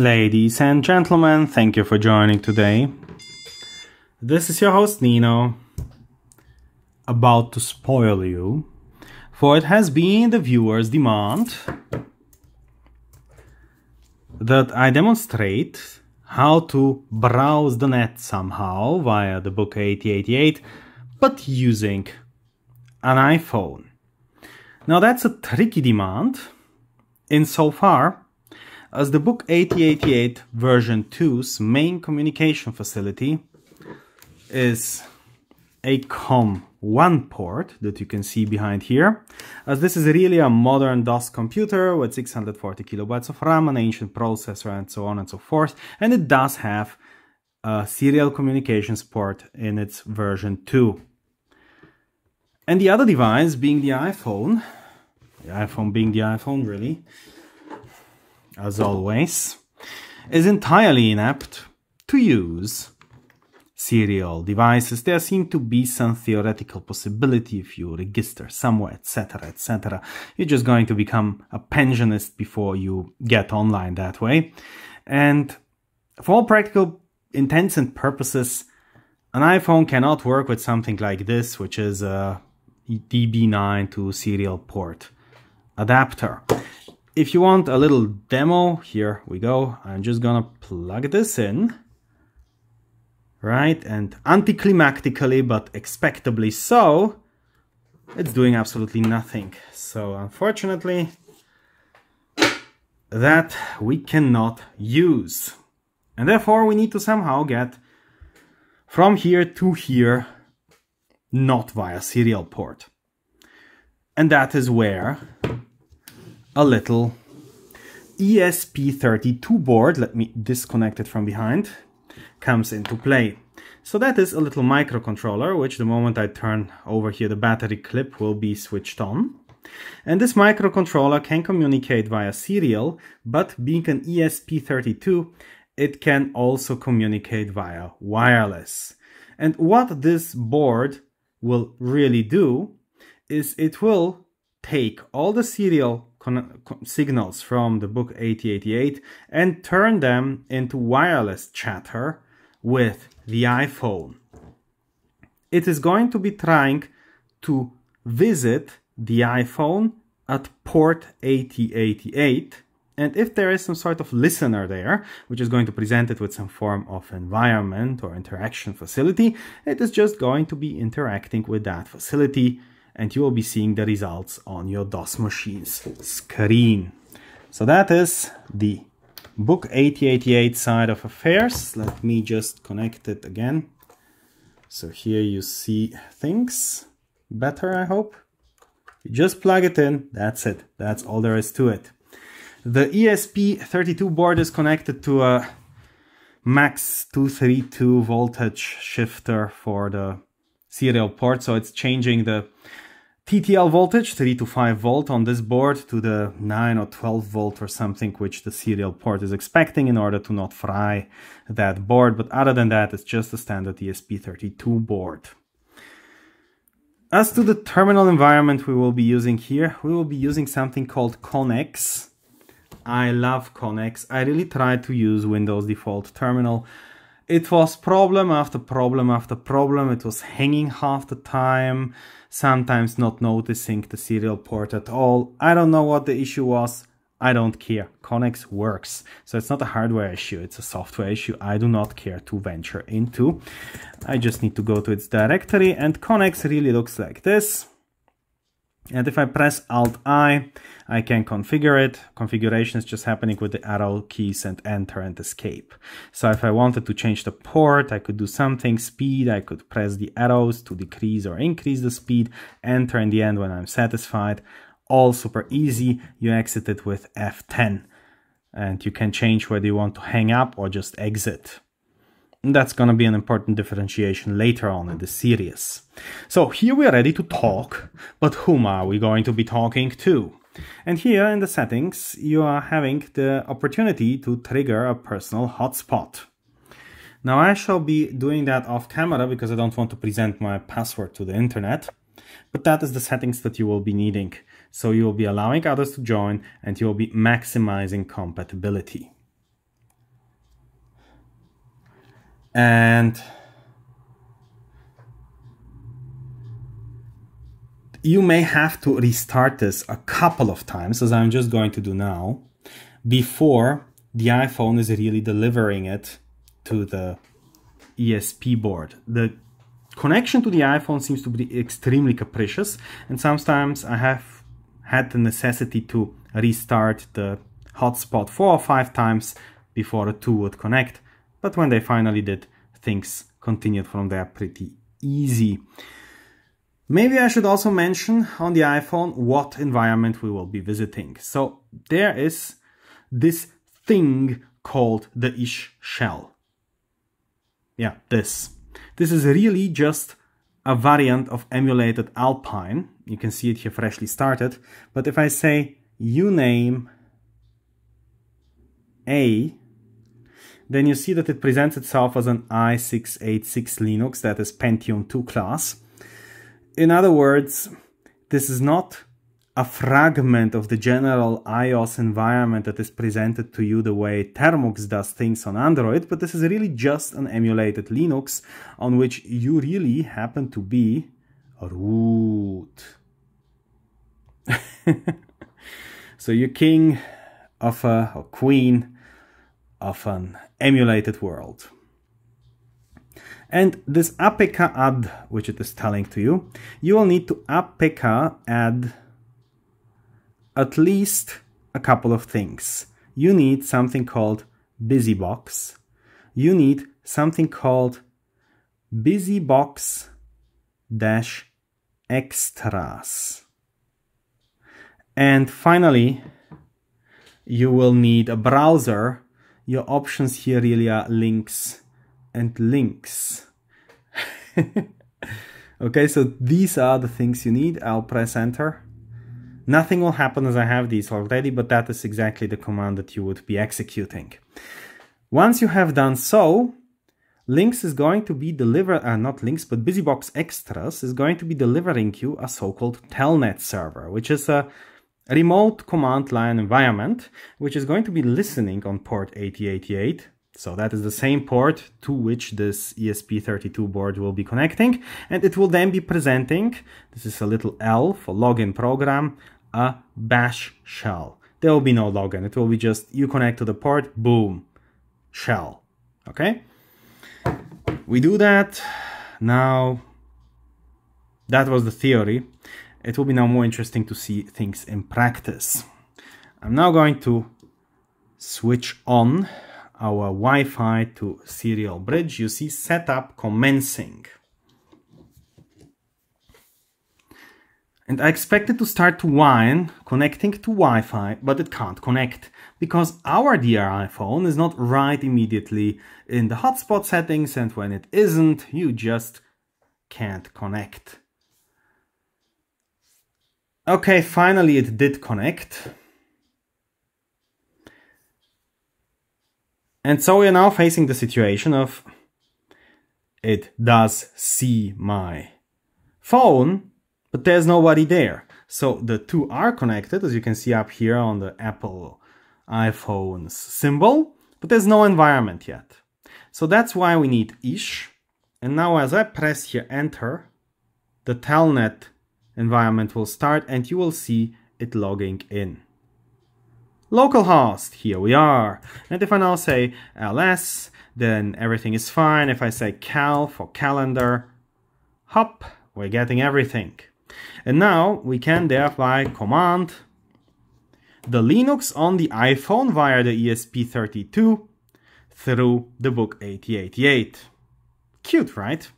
Ladies and gentlemen, thank you for joining today. This is your host Nino, about to spoil you, for it has been the viewer's demand that I demonstrate how to browse the net somehow via the book 8088, but using an iPhone. Now that's a tricky demand insofar as the book 8088 version 2's main communication facility is a COM1 port that you can see behind here, as this is really a modern DOS computer with 640 kilobytes of RAM, an ancient processor, and so on and so forth, and it does have a serial communications port in its version 2. And the other device being the iPhone, the iPhone being the iPhone really, as always, is entirely inept to use serial devices. There seem to be some theoretical possibility if you register somewhere, etc., etc. You're just going to become a pensionist before you get online that way. And for all practical intents and purposes, an iPhone cannot work with something like this, which is a DB9 to serial port adapter if you want a little demo, here we go. I'm just gonna plug this in. Right, and anticlimactically, but expectably so, it's doing absolutely nothing. So unfortunately, that we cannot use. And therefore we need to somehow get from here to here, not via serial port. And that is where a little ESP32 board, let me disconnect it from behind, comes into play. So that is a little microcontroller, which the moment I turn over here the battery clip will be switched on. And this microcontroller can communicate via serial, but being an ESP32, it can also communicate via wireless. And what this board will really do is it will take all the serial signals from the book 8088 and turn them into wireless chatter with the iPhone. It is going to be trying to visit the iPhone at port 8088 and if there is some sort of listener there, which is going to present it with some form of environment or interaction facility, it is just going to be interacting with that facility and you will be seeing the results on your DOS machine's screen. So that is the book 8088 side of affairs. Let me just connect it again. So here you see things better, I hope. You just plug it in, that's it. That's all there is to it. The ESP32 board is connected to a max 232 voltage shifter for the serial port. So it's changing the TTL voltage, 3 to 5 volt on this board to the 9 or 12 volt or something which the serial port is expecting in order to not fry that board. But other than that, it's just a standard ESP32 board. As to the terminal environment we will be using here, we will be using something called Connex. I love Connex. I really tried to use Windows default terminal it was problem after problem after problem. It was hanging half the time, sometimes not noticing the serial port at all. I don't know what the issue was. I don't care. Connex works. So it's not a hardware issue, it's a software issue I do not care to venture into. I just need to go to its directory and Connex really looks like this. And if I press Alt-I, I can configure it. Configuration is just happening with the arrow keys and enter and escape. So if I wanted to change the port, I could do something, speed, I could press the arrows to decrease or increase the speed, enter in the end when I'm satisfied. All super easy. You exit it with F10 and you can change whether you want to hang up or just exit. That's going to be an important differentiation later on in the series. So here we are ready to talk, but whom are we going to be talking to? And here in the settings, you are having the opportunity to trigger a personal hotspot. Now I shall be doing that off camera because I don't want to present my password to the internet, but that is the settings that you will be needing. So you will be allowing others to join and you will be maximizing compatibility. And you may have to restart this a couple of times, as I'm just going to do now, before the iPhone is really delivering it to the ESP board. The connection to the iPhone seems to be extremely capricious, and sometimes I have had the necessity to restart the hotspot four or five times before the two would connect. But when they finally did, things continued from there pretty easy. Maybe I should also mention on the iPhone what environment we will be visiting. So there is this thing called the iSH shell. Yeah, this. This is really just a variant of emulated Alpine. You can see it here freshly started. But if I say uname A, then you see that it presents itself as an i686 Linux, that is Pentium 2 class. In other words, this is not a fragment of the general iOS environment that is presented to you the way Termux does things on Android, but this is really just an emulated Linux on which you really happen to be a root. so you're king of a or queen of an emulated world. And this apk add, which it is telling to you, you will need to apk add at least a couple of things. You need something called BusyBox. You need something called BusyBox dash extras. And finally, you will need a browser. Your options here really are links and Lynx. okay, so these are the things you need. I'll press enter. Nothing will happen as I have these already, but that is exactly the command that you would be executing. Once you have done so, Links is going to be deliver, uh, not Links, but BusyBox Extras is going to be delivering you a so-called Telnet server, which is a remote command line environment, which is going to be listening on port 8088 so that is the same port to which this ESP32 board will be connecting. And it will then be presenting, this is a little L for login program, a bash shell. There will be no login. It will be just you connect to the port, boom, shell. Okay? We do that. Now, that was the theory. It will be now more interesting to see things in practice. I'm now going to switch on our Wi-Fi to serial bridge, you see setup commencing. And I expect it to start to whine, connecting to Wi-Fi, but it can't connect because our dear iPhone is not right immediately in the hotspot settings and when it isn't, you just can't connect. Okay, finally it did connect. And so we're now facing the situation of it does see my phone, but there's nobody there. So the two are connected, as you can see up here on the Apple iPhone's symbol, but there's no environment yet. So that's why we need iSH. And now as I press here enter, the telnet environment will start and you will see it logging in localhost, here we are. And if I now say ls, then everything is fine. If I say cal for calendar, hop, we're getting everything. And now we can thereby command the Linux on the iPhone via the ESP32 through the book 8088. Cute, right?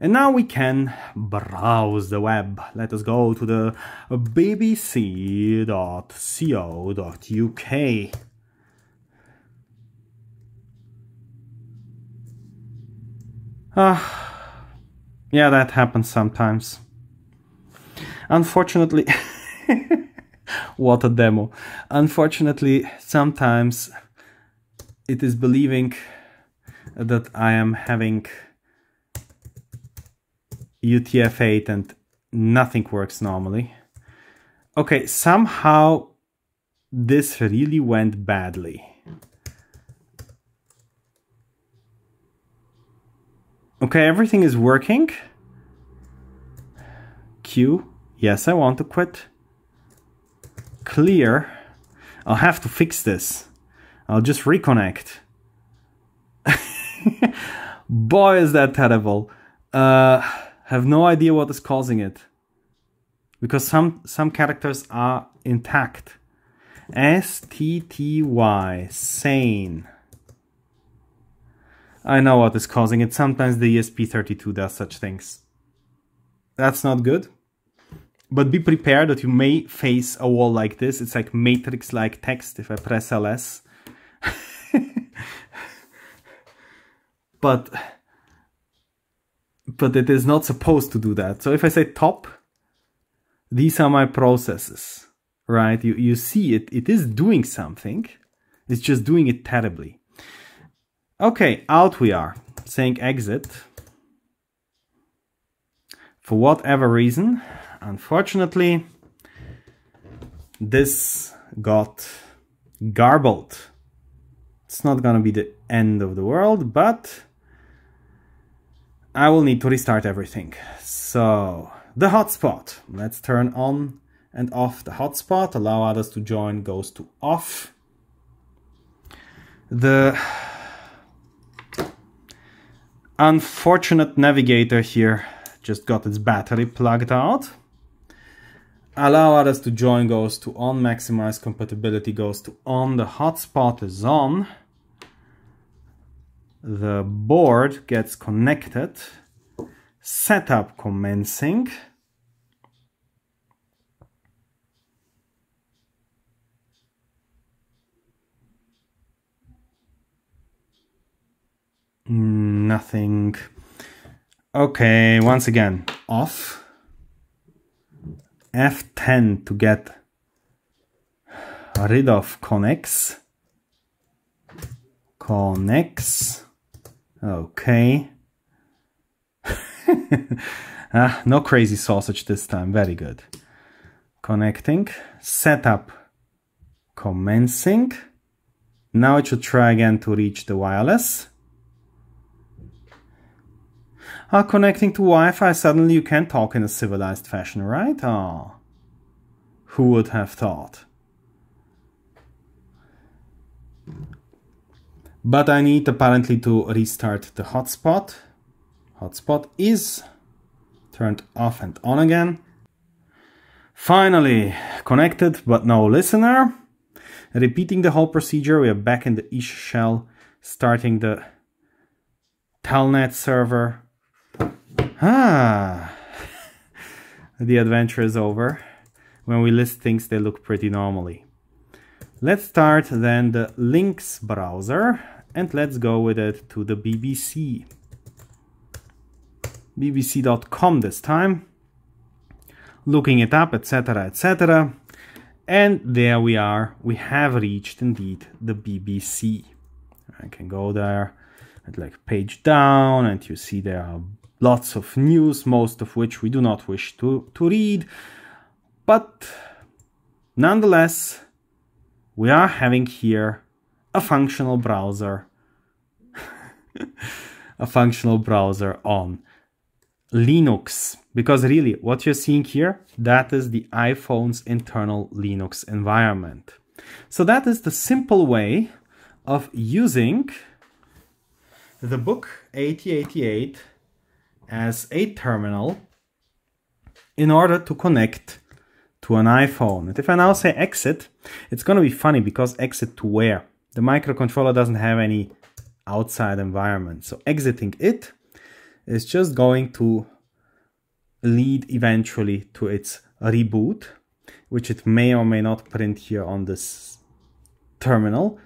And now we can browse the web. Let us go to the bbc.co.uk. Ah, uh, yeah, that happens sometimes. Unfortunately, what a demo. Unfortunately, sometimes it is believing that I am having UTF-8 and nothing works normally. Okay, somehow this really went badly. Okay, everything is working. Q. Yes, I want to quit. Clear. I'll have to fix this. I'll just reconnect. Boy, is that terrible. Uh, have no idea what is causing it. Because some, some characters are intact. S-T-T-Y, sane. I know what is causing it. Sometimes the ESP32 does such things. That's not good. But be prepared that you may face a wall like this. It's like matrix-like text if I press LS. but but it is not supposed to do that. So if I say top, these are my processes, right? You, you see it, it is doing something. It's just doing it terribly. Okay, out we are, saying exit. For whatever reason, unfortunately, this got garbled. It's not gonna be the end of the world, but I will need to restart everything. So, the hotspot. Let's turn on and off the hotspot. Allow others to join goes to off. The unfortunate navigator here just got its battery plugged out. Allow others to join goes to on, maximize compatibility goes to on, the hotspot is on the board gets connected, setup commencing, nothing. Okay, once again, off. F10 to get rid of Connex. Connex. Okay. ah, no crazy sausage this time. Very good. Connecting. Setup commencing. Now it should try again to reach the wireless. Ah, connecting to Wi-Fi, suddenly you can talk in a civilized fashion, right? Ah, who would have thought? But I need apparently to restart the hotspot. Hotspot is turned off and on again. Finally, connected but no listener. Repeating the whole procedure, we are back in the iSH shell, starting the telnet server. Ah, the adventure is over. When we list things, they look pretty normally. Let's start then the Lynx browser and let's go with it to the BBC. bbc.com this time. Looking it up, etc., etc. And there we are. We have reached indeed the BBC. I can go there and like page down and you see there are lots of news, most of which we do not wish to, to read. But nonetheless, we are having here a functional browser a functional browser on Linux because really what you're seeing here that is the iPhone's internal Linux environment so that is the simple way of using the book 8088 as a terminal in order to connect to an iPhone. And if I now say exit, it's going to be funny because exit to where? The microcontroller doesn't have any outside environment. So exiting it is just going to lead eventually to its reboot, which it may or may not print here on this terminal.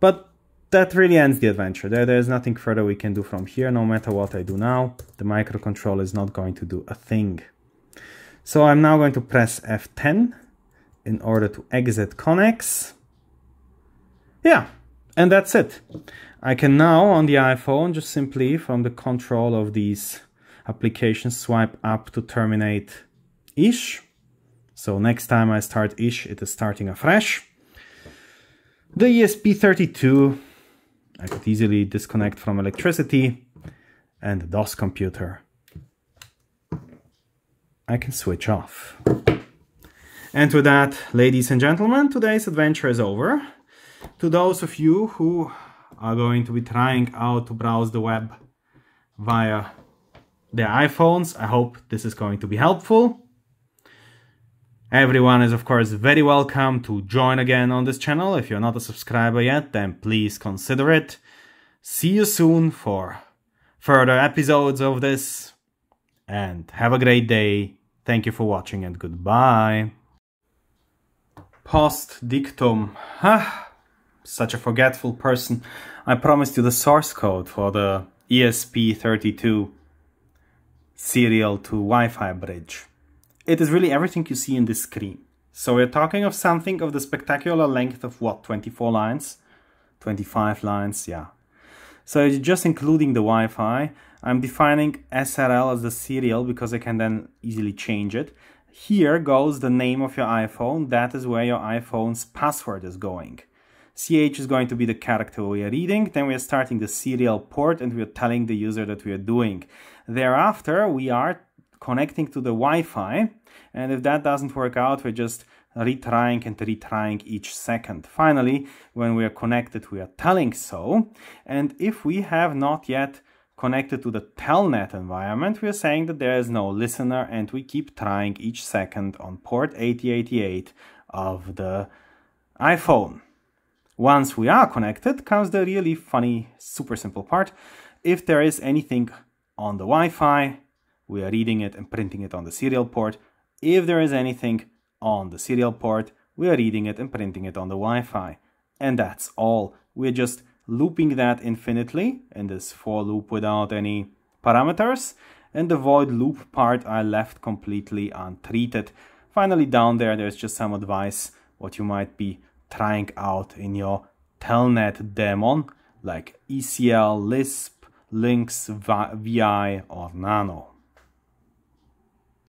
But that really ends the adventure. There, there's nothing further we can do from here. No matter what I do now, the microcontroller is not going to do a thing. So I'm now going to press F10 in order to exit Connex. Yeah, and that's it. I can now on the iPhone just simply from the control of these applications swipe up to terminate iSH. So next time I start iSH, it is starting afresh. The ESP32, I could easily disconnect from electricity and the DOS computer, I can switch off. And with that, ladies and gentlemen, today's adventure is over. To those of you who are going to be trying out to browse the web via their iPhones, I hope this is going to be helpful. Everyone is of course very welcome to join again on this channel. If you're not a subscriber yet, then please consider it. See you soon for further episodes of this and have a great day. Thank you for watching and goodbye. Post dictum. Ah, such a forgetful person. I promised you the source code for the ESP32 serial to Wi-Fi bridge. It is really everything you see in this screen. So we're talking of something of the spectacular length of what, 24 lines? 25 lines, yeah. So just including the Wi-Fi, I'm defining SRL as the serial because I can then easily change it. Here goes the name of your iPhone, that is where your iPhone's password is going. CH is going to be the character we are reading, then we are starting the serial port and we are telling the user that we are doing. Thereafter, we are connecting to the Wi-Fi and if that doesn't work out we're just retrying and retrying each second. Finally, when we are connected we are telling so and if we have not yet connected to the telnet environment we are saying that there is no listener and we keep trying each second on port 8088 of the iPhone. Once we are connected comes the really funny super simple part. If there is anything on the Wi-Fi we are reading it and printing it on the serial port. If there is anything on the serial port, we are reading it and printing it on the Wi-Fi. And that's all. We're just looping that infinitely in this for loop without any parameters. And the void loop part I left completely untreated. Finally down there, there's just some advice what you might be trying out in your telnet daemon like ECL, Lisp, Lynx, VI or Nano.